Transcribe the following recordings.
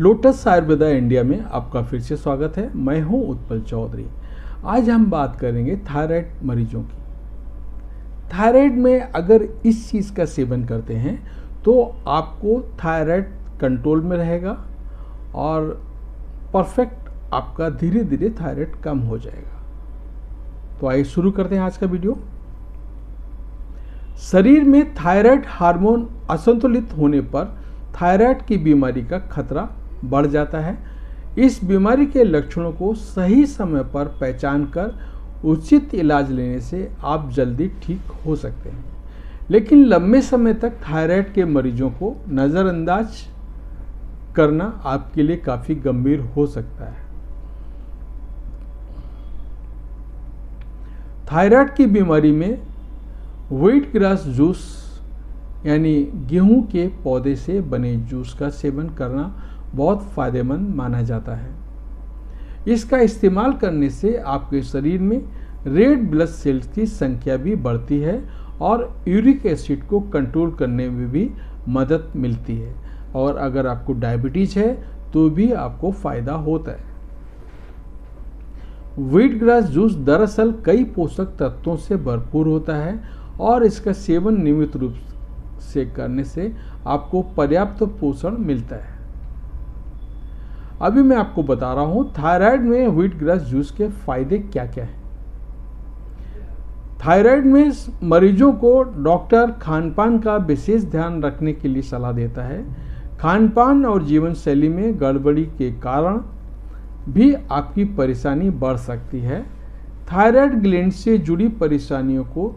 Lotus Ayurveda India में आपका फिर से स्वागत है। मैं हूँ उत्पल चौधरी। आज हम बात करेंगे थायराइड मरीजों की। थायराइड में अगर इस चीज़ का सेवन करते हैं तो आपको थायराइड कंट्रोल में रहेगा और परफेक्ट आपका धीरे धीरे थायराइड कम हो जाएगा। तो आइए शुरू करते हैं आज का वीडियो। शरीर में थायराइड हार्मोन असंतुलित होने पर थायराइड की बीमारी का खतरा बढ़ जाता है। इस बीमारी के लक्षणों को सही समय पर पहचान कर उचित इलाज लेने से आप जल्दी ठीक हो सकते हैं। लेकिन लंबे समय तक थायराइड के मरीजों को नज़रअंदाज करना आपके लिए काफ़ी गंभीर हो सकता है। थायराइड की बीमारी में व्हीट ग्रास जूस यानी गेहूँ के पौधे से बने जूस का सेवन करना बहुत फ़ायदेमंद माना जाता है। इसका इस्तेमाल करने से आपके शरीर में रेड ब्लड सेल्स की संख्या भी बढ़ती है और यूरिक एसिड को कंट्रोल करने में भी मदद मिलती है। और अगर आपको डायबिटीज़ है तो भी आपको फ़ायदा होता है। व्हीट ग्रास जूस दरअसल कई पोषक तत्वों से भरपूर होता है और इसका सेवन नियमित रूप से करने से आपको पर्याप्त पोषण मिलता है। अभी मैं आपको बता रहा हूँ, थायराइड में व्हीट ग्रास जूस के फ़ायदे क्या क्या हैं। थायराइड में मरीजों को डॉक्टर खान पान का विशेष ध्यान रखने के लिए सलाह देता है। खान पान और जीवन शैली में गड़बड़ी के कारण भी आपकी परेशानी बढ़ सकती है। थायराइड ग्लैंड से जुड़ी परेशानियों को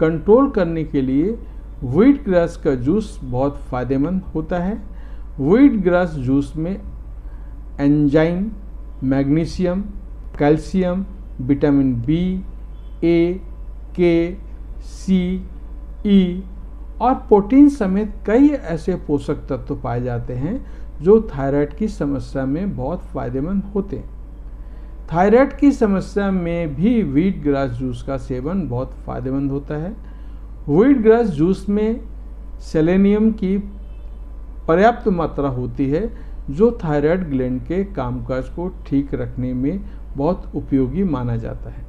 कंट्रोल करने के लिए व्हीट ग्रास का जूस बहुत फ़ायदेमंद होता है। व्हीट ग्रास जूस में enzyme, magnesium, calcium, vitamin B A K C E और प्रोटीन समेत कई ऐसे पोषक तत्व पाए जाते हैं जो थायराइड की समस्या में बहुत फ़ायदेमंद होते हैं। थायराइड की समस्या में भी व्हीट ग्रास जूस का सेवन बहुत फ़ायदेमंद होता है। व्हीट ग्रास जूस में सेलेनियम की पर्याप्त मात्रा होती है जो थायराइड ग्लैंड के कामकाज को ठीक रखने में बहुत उपयोगी माना जाता है।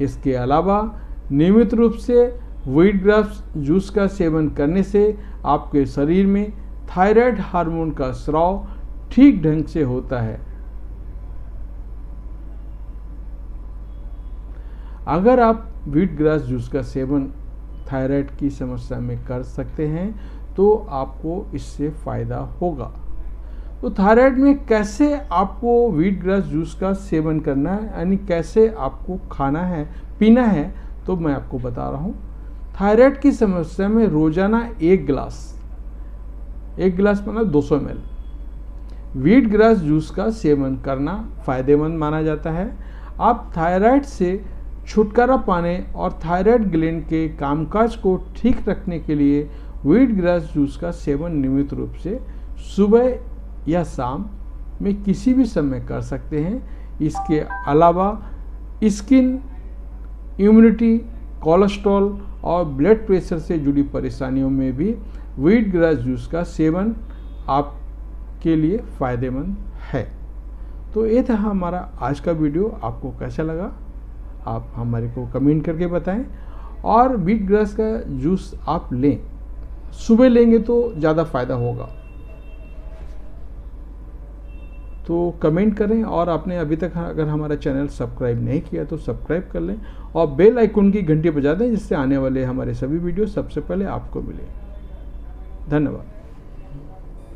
इसके अलावा नियमित रूप से व्हीट ग्रास जूस का सेवन करने से आपके शरीर में थायराइड हार्मोन का स्राव ठीक ढंग से होता है। अगर आप व्हीट ग्रास जूस का सेवन थायराइड की समस्या में कर सकते हैं तो आपको इससे फ़ायदा होगा। तो थायराइड में कैसे आपको व्हीट ग्रास जूस का सेवन करना है, यानी कैसे आपको खाना है, पीना है तो मैं आपको बता रहा हूँ। थायराइड की समस्या में रोज़ाना एक गिलास एक गिलास मतलब 200 सौ एम व्हीट ग्रास जूस का सेवन करना फ़ायदेमंद माना जाता है। आप थायराइड से छुटकारा पाने और थायराइड ग्लैंड के कामकाज को ठीक रखने के लिए व्हीट ग्रास जूस का सेवन नियमित रूप से सुबह या शाम में किसी भी समय कर सकते हैं। इसके अलावा स्किन इम्यूनिटी कोलेस्ट्रॉल और ब्लड प्रेशर से जुड़ी परेशानियों में भी व्हीट ग्रास जूस का सेवन आपके लिए फ़ायदेमंद है। तो ये था हमारा आज का वीडियो। आपको कैसा लगा? आप हमारे को कमेंट करके बताएँ। और व्हीट ग्रास का जूस आप लें। सुबह लेंगे तो ज़्यादा फ़ायदा होगा। तो कमेंट करें और आपने अभी तक अगर हमारा चैनल सब्सक्राइब नहीं किया तो सब्सक्राइब कर लें और बेल आइकन की घंटी बजा दें जिससे आने वाले हमारे सभी वीडियो सबसे पहले आपको मिले। धन्यवाद।